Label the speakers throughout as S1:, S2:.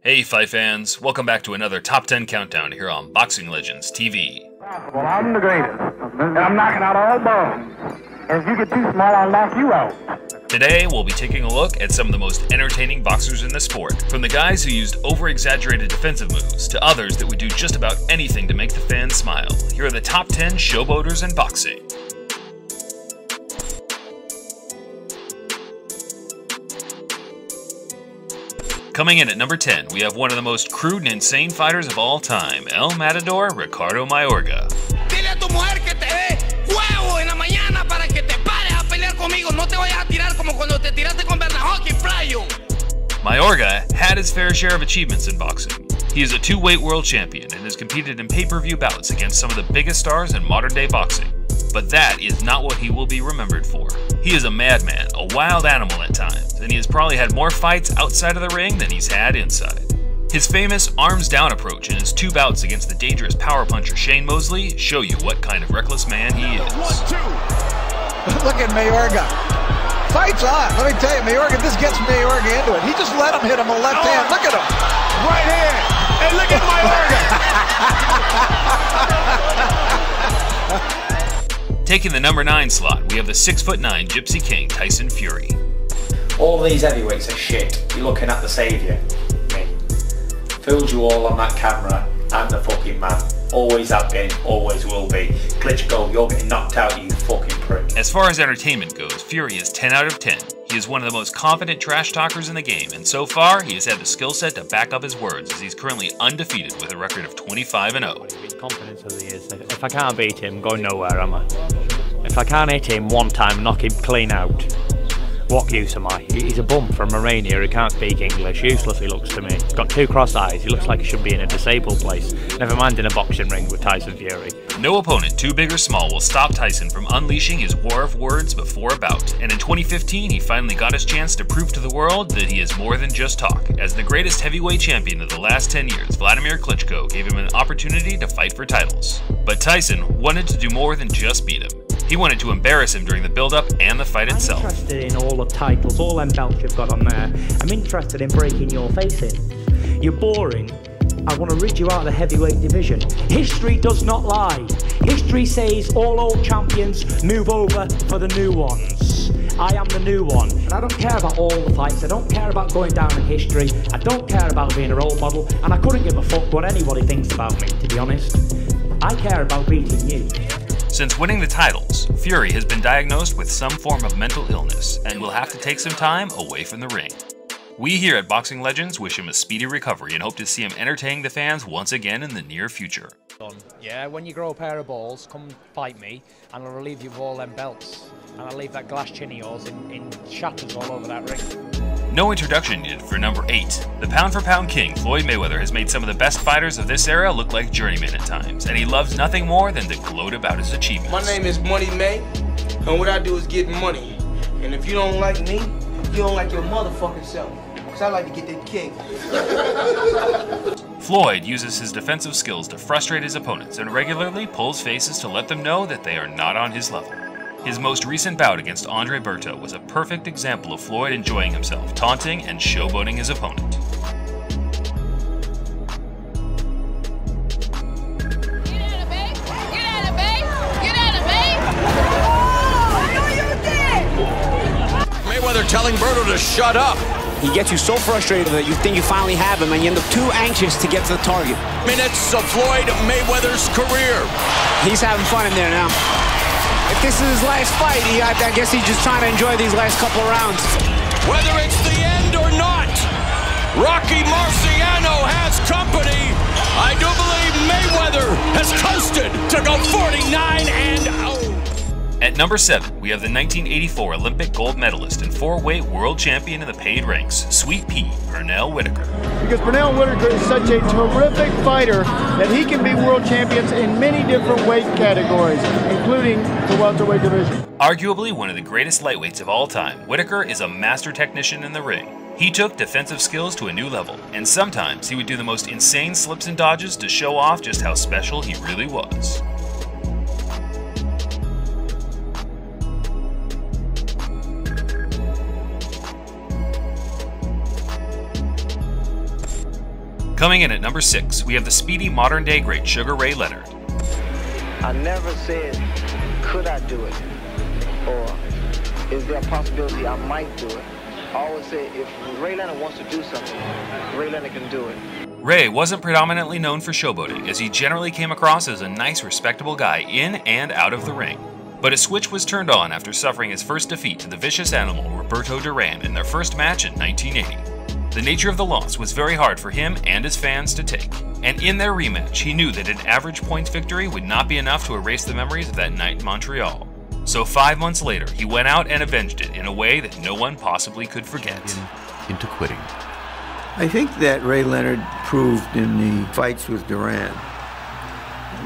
S1: Hey, Fight fans, welcome back to another Top 10 Countdown here on Boxing Legends TV.
S2: Well, I'm the greatest, and I'm knocking out all. And if you get too small, I'll knock you out.
S1: Today, we'll be taking a look at some of the most entertaining boxers in the sport, from the guys who used over exaggerated defensive moves to others that would do just about anything to make the fans smile. Here are the top 10 showboaters in boxing. Coming in at number 10, we have one of the most crude and insane fighters of all time, El Matador Ricardo Mayorga.
S3: Dile a tu mujer que te dé huevo en la mañana para que te pares a pelear conmigo. No te vayas a tirar como cuando te tiraste con Bernahoki, Flyo.
S1: Mayorga had his fair share of achievements in boxing. He is a two-weight world champion and has competed in pay-per-view bouts against some of the biggest stars in modern-day boxing. But that is not what he will be remembered for. He is a madman, a wild animal at times, and he has probably had more fights outside of the ring than he's had inside. His famous arms down approach and his two bouts against the dangerous power puncher Shane Mosley show you what kind of reckless man he is. One, two.
S4: Look at Mayorga. Fights on. Let me tell you, Mayorga, this gets Mayorga into it. He just let him hit him a left hand. Look at him.
S5: Right hand. And look at Mayorga.
S1: Taking the number 9 slot, we have the 6'9 Gypsy King Tyson Fury.
S6: All these heavyweights are shit. You're looking at the saviour. Me. Fooled you all on that camera. I'm the fucking man. Always have been, always will be. Klitschko, you're getting knocked out, you fucking prick.
S1: As far as entertainment goes, Fury is 10 out of 10. He is one of the most confident trash talkers in the game, and so far, he has had the skill set to back up his words as he's currently undefeated with a record of 25 0.
S7: Confidence of the years. If I can't beat him, going nowhere, am I? If I can't hit him one time, knock him clean out. What use am I? He's a bum from Romania He can't speak English. Useless he looks to me. He's got two cross eyes. He looks like he should be in a disabled place. Never mind in a boxing ring with Tyson Fury.
S1: No opponent, too big or small, will stop Tyson from unleashing his war of words before a bout. And in 2015, he finally got his chance to prove to the world that he is more than just talk. As the greatest heavyweight champion of the last 10 years, Vladimir Klitschko gave him an opportunity to fight for titles. But Tyson wanted to do more than just beat him. He wanted to embarrass him during the build-up and the fight itself.
S8: I'm interested in all the titles, all them belts you've got on there. I'm interested in breaking your face in. You're boring. I want to rid you out of the heavyweight division. History does not lie. History says all old champions move over for the new ones. I am the new one. And I don't care about all the fights. I don't care about going down in history. I don't care about being a role model. And I couldn't give a fuck what anybody thinks about me, to be honest. I care about beating you.
S1: Since winning the titles, Fury has been diagnosed with some form of mental illness and will have to take some time away from the ring. We here at Boxing Legends wish him a speedy recovery and hope to see him entertaining the fans once again in the near future.
S9: Yeah, when you grow a pair of balls, come fight me, and I'll relieve you of all them belts. And I'll leave that glass chin of yours in, in shatters all over that ring.
S1: No introduction needed for number 8. The pound for pound king, Floyd Mayweather, has made some of the best fighters of this era look like journeymen at times, and he loves nothing more than to gloat about his achievements.
S10: My name is Money May, and what I do is get money. And if you don't like me, you don't like your motherfucking self. Cause I like to get that kick.
S1: Floyd uses his defensive skills to frustrate his opponents and regularly pulls faces to let them know that they are not on his level. His most recent bout against Andre Berto was a perfect example of Floyd enjoying himself, taunting and showboating his opponent. Get out of babe! Get out of babe! Get
S7: out of bae! Oh,
S5: Mayweather telling Berto to shut up.
S11: He gets you so frustrated that you think you finally have him and you end up too anxious to get to the target.
S5: Minutes of Floyd Mayweather's career.
S11: He's having fun in there now. If this is his last fight, he, I, I guess he's just trying to enjoy these last couple rounds.
S5: Whether it's the end or not, Rocky Marciano has company. I do believe Mayweather has coasted to go 49 and 0.
S1: At number 7, we have the 1984 Olympic gold medalist and four-weight world champion in the paid ranks, Sweet Pea, Pernell Whitaker.
S12: Because Pernell Whitaker is such a terrific fighter that he can be world champions in many different weight categories, including the welterweight division.
S1: Arguably one of the greatest lightweights of all time, Whitaker is a master technician in the ring. He took defensive skills to a new level, and sometimes he would do the most insane slips and dodges to show off just how special he really was. Coming in at number 6, we have the speedy modern day great Sugar Ray Leonard.
S13: I never said, could I do it? Or is there a possibility I might do it? I always say, if Ray Leonard wants to do something, Ray Leonard can do it.
S1: Ray wasn't predominantly known for showboating, as he generally came across as a nice, respectable guy in and out of the ring. But a switch was turned on after suffering his first defeat to the vicious animal Roberto Duran in their first match in 1980. The nature of the loss was very hard for him and his fans to take, and in their rematch, he knew that an average points victory would not be enough to erase the memories of that night in Montreal. So five months later, he went out and avenged it in a way that no one possibly could forget.
S14: Into quitting.
S15: I think that Ray Leonard proved in the fights with Duran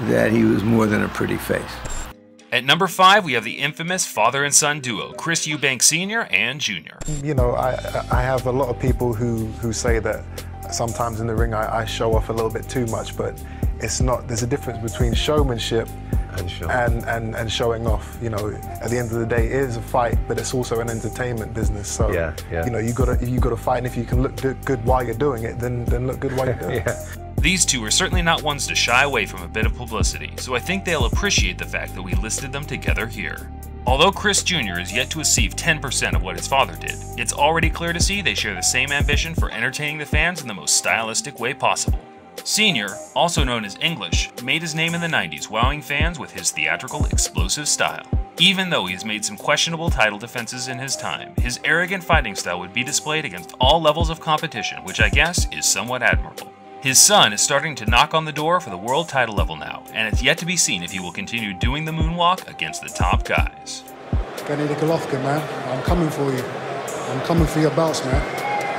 S15: that he was more than a pretty face.
S1: At number 5, we have the infamous father and son duo, Chris Eubank Sr. and Jr.
S16: You know, I, I have a lot of people who, who say that sometimes in the ring I, I show off a little bit too much, but it's not, there's a difference between showmanship
S14: and, show.
S16: and, and, and showing off. You know, at the end of the day, it is a fight, but it's also an entertainment business. So,
S14: Yeah, yeah.
S16: you know, you gotta you gotta fight, and if you can look good while you're doing it, then then look good while you're doing it.
S1: These two are certainly not ones to shy away from a bit of publicity, so I think they'll appreciate the fact that we listed them together here. Although Chris Jr. is yet to achieve 10% of what his father did, it's already clear to see they share the same ambition for entertaining the fans in the most stylistic way possible. Senior, also known as English, made his name in the 90s wowing fans with his theatrical, explosive style. Even though he has made some questionable title defenses in his time, his arrogant fighting style would be displayed against all levels of competition, which I guess is somewhat admirable. His son is starting to knock on the door for the world title level now, and it's yet to be seen if he will continue doing the moonwalk against the top guys.
S17: Gennady Golovkin, man, I'm coming for you. I'm coming for your belts, man.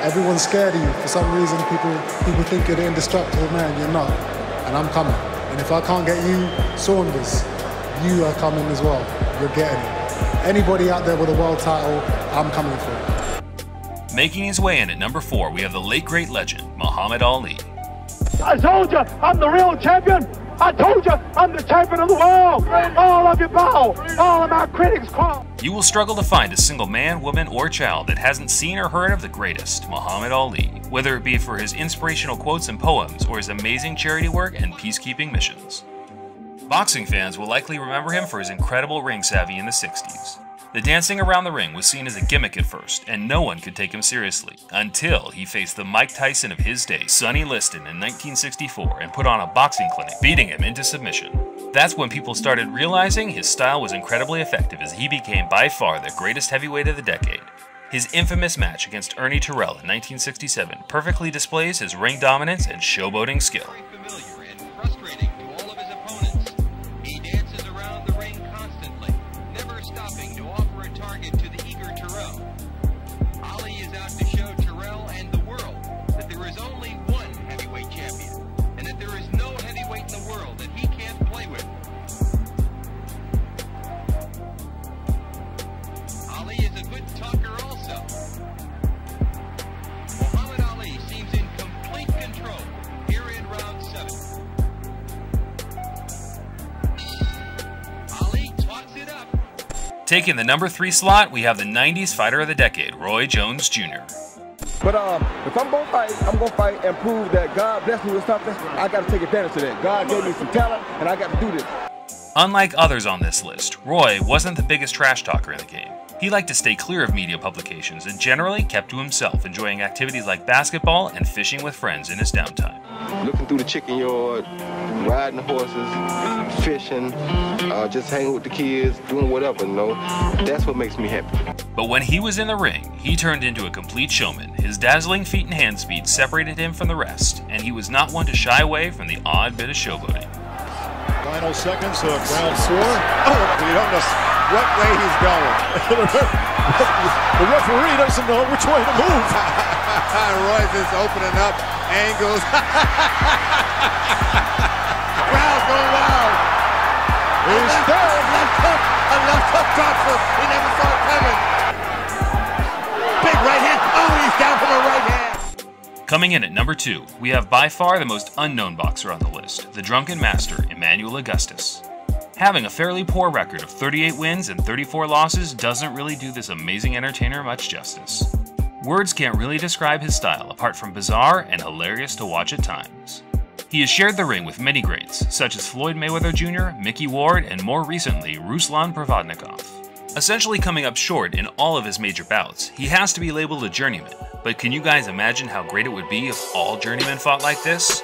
S17: Everyone's scared of you. For some reason, people people think you're the indestructible man. You're not, and I'm coming. And if I can't get you, Saunders, you are coming as well. You're getting it. Anybody out there with a world title, I'm coming for.
S1: Making his way in at number 4, we have the late great legend, Muhammad Ali.
S2: I told you I'm the real champion. I told you I'm the champion of the world. All of you bow. All of my critics call.
S1: You will struggle to find a single man, woman, or child that hasn't seen or heard of the greatest, Muhammad Ali, whether it be for his inspirational quotes and poems or his amazing charity work and peacekeeping missions. Boxing fans will likely remember him for his incredible ring savvy in the 60s. The dancing around the ring was seen as a gimmick at first, and no one could take him seriously, until he faced the Mike Tyson of his day, Sonny Liston, in 1964 and put on a boxing clinic, beating him into submission. That's when people started realizing his style was incredibly effective as he became by far the greatest heavyweight of the decade. His infamous match against Ernie Terrell in 1967 perfectly displays his ring dominance and showboating skill. Taking the number 3 slot, we have the 90s Fighter of the Decade, Roy Jones Jr.
S18: But um, if I'm gonna fight, I'm gonna fight and prove that God blessed me with something. I gotta take advantage of that. God gave me some talent, and I got to do this.
S1: Unlike others on this list, Roy wasn't the biggest trash talker in the game. He liked to stay clear of media publications and generally kept to himself, enjoying activities like basketball and fishing with friends in his downtime.
S18: Looking through the chicken yard, riding the horses, fishing, uh, just hanging with the kids, doing whatever. You know, that's what makes me happy.
S1: But when he was in the ring, he turned into a complete showman. His dazzling feet and hand speed separated him from the rest, and he was not one to shy away from the odd bit of showboating.
S19: Final seconds of round four. Oh, we don't know what way he's going. the referee doesn't know which way to move.
S20: Roy's is opening up angles. Crowd's going wild.
S19: He's
S20: a left, left hook, a left hook drop he never saw it coming.
S1: Coming in at number 2, we have by far the most unknown boxer on the list, the drunken master, Emmanuel Augustus. Having a fairly poor record of 38 wins and 34 losses doesn't really do this amazing entertainer much justice. Words can't really describe his style apart from bizarre and hilarious to watch at times. He has shared the ring with many greats, such as Floyd Mayweather Jr., Micky Ward, and more recently, Ruslan Provodnikov. Essentially coming up short in all of his major bouts, he has to be labeled a journeyman, but can you guys imagine how great it would be if all journeymen fought like this?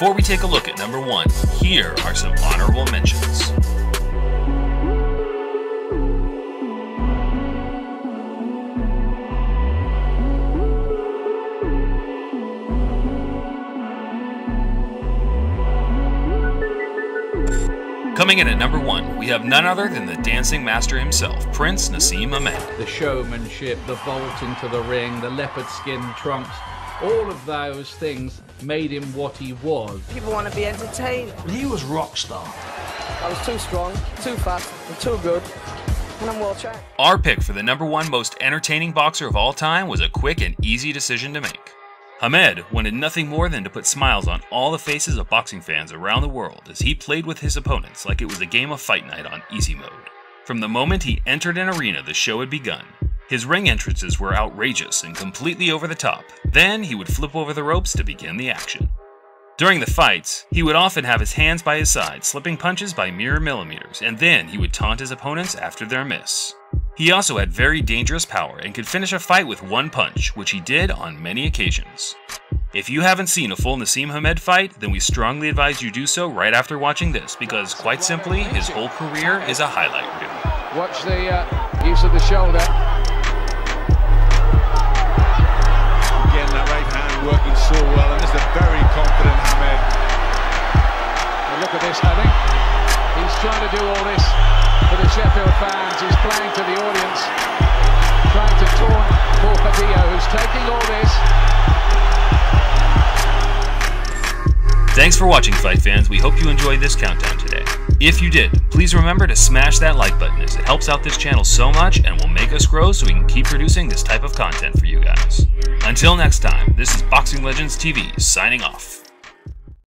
S1: Before we take a look at number one, here are some honorable mentions. Coming in at number one, we have none other than the dancing master himself, Prince Naseem Hamed.
S21: the showmanship, the vault into the ring, the leopard skin trunks, all of those things made him what he was.
S22: People want to be entertained.
S21: He was rock star.
S22: I was too strong, too fast, and too good. And I'm world champ.
S1: Our pick for the number one most entertaining boxer of all time was a quick and easy decision to make. Hamed wanted nothing more than to put smiles on all the faces of boxing fans around the world as he played with his opponents like it was a game of fight night on easy mode. From the moment he entered an arena, the show had begun. His ring entrances were outrageous and completely over the top. Then he would flip over the ropes to begin the action. During the fights, he would often have his hands by his side, slipping punches by mere millimeters, and then he would taunt his opponents after their miss. He also had very dangerous power and could finish a fight with one punch, which he did on many occasions. If you haven't seen a full Naseem Hamed fight, then we strongly advise you do so right after watching this, because quite simply, his whole career is a highlight reel.
S21: Watch the uh, use of the shoulder.
S19: So well, and this is a very confident Hamed.
S21: And look at this, I think. He's trying to do all this for the Sheffield fans. He's playing to the audience, trying to taunt Paul Padillo, who's taking all this.
S1: Thanks for watching, fight fans. We hope you enjoyed this countdown today. If you did, please remember to smash that like button as it helps out this channel so much and will make us grow so we can keep producing this type of content for you guys. Until next time, this is Boxing Legends TV signing off.